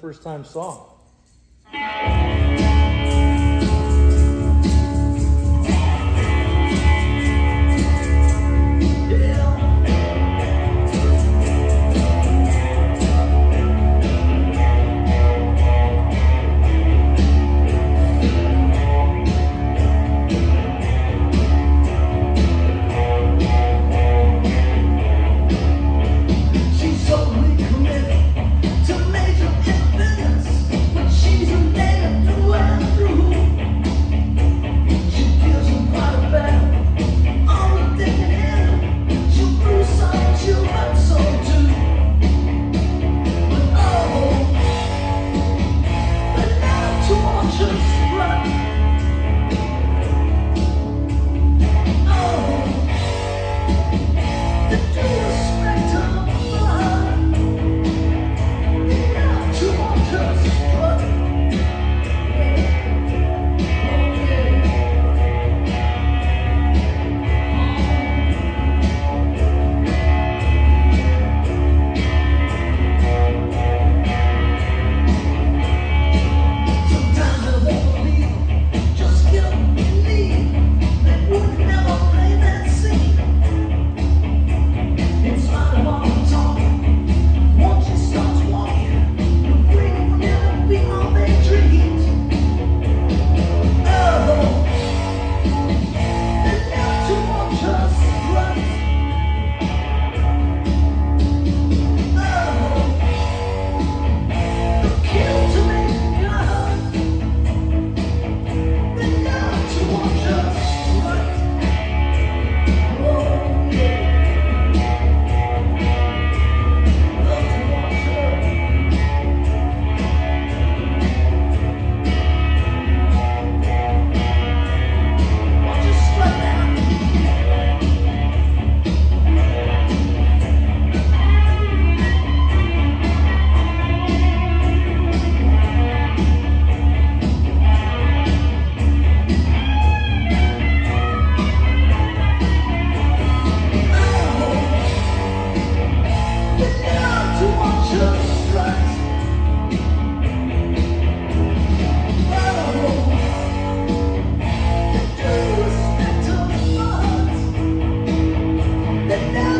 first time song. And